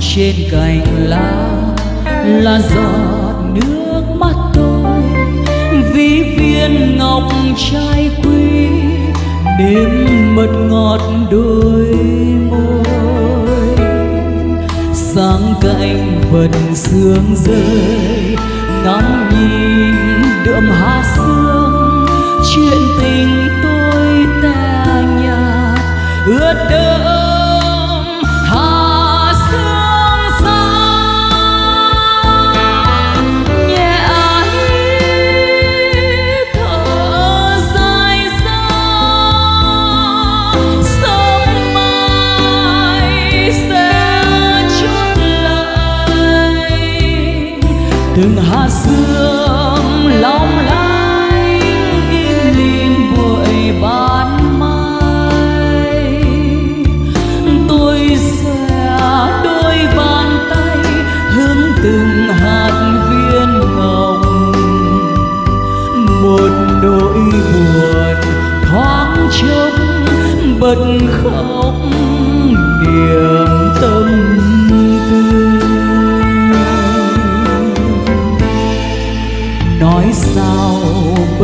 trên cành lá là giọt nước mắt tôi. Vì viên ngọc trai quý đêm mật ngọt đôi môi. Sáng cạnh vần sương rơi, ngắm nhìn đượm hát sương. Chuyện tình tôi ta nhạt, ướt đẫm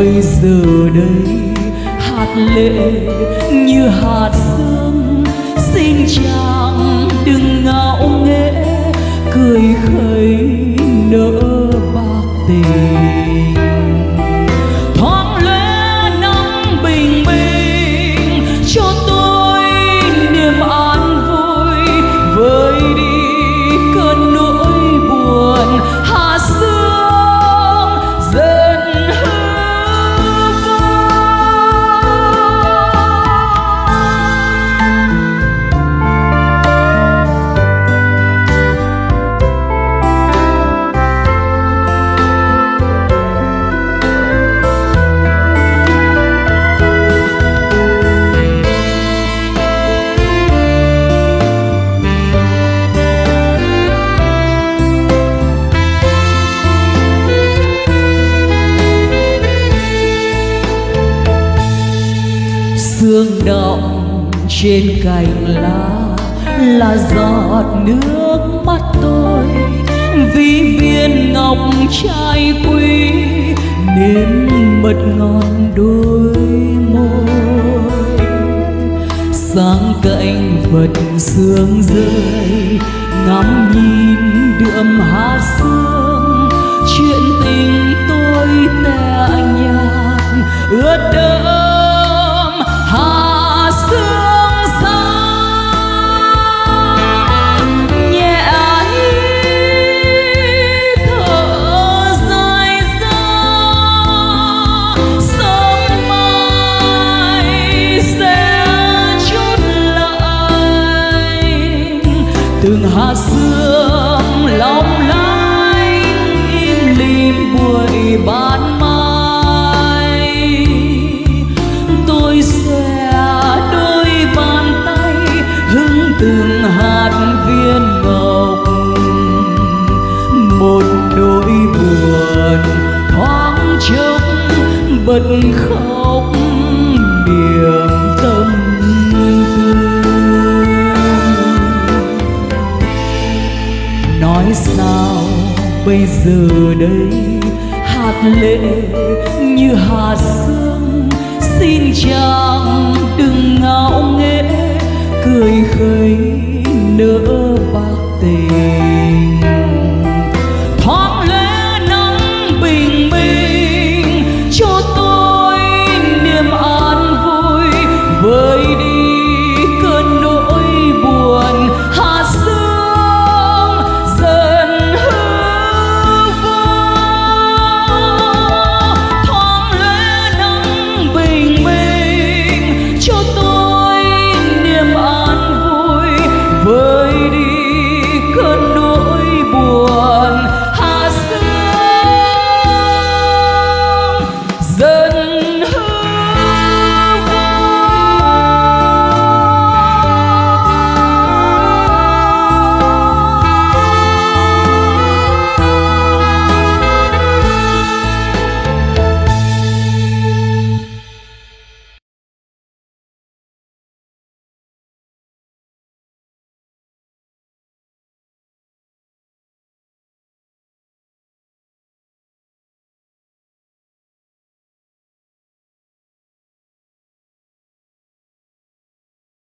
bây giờ đây hạt lệ như hạt trên cành lá là giọt nước mắt tôi. Vì viên ngọc trai quý nên mật ngọt đôi môi. Sáng cạnh vật sương rơi, ngắm nhìn đượm hát sương. Chuyện tình tôi tẻ nhạt từng hạt sương long lanh im lìm buổi ban mai. Tôi sẽ đôi bàn tay hứng từng hạt viên ngọc một nỗi buồn thoáng trông bật khóc nói sao? Bây giờ đây hạt lệ như hạt sương. Xin chàng đừng ngạo nghễ, cười khẩy nỡ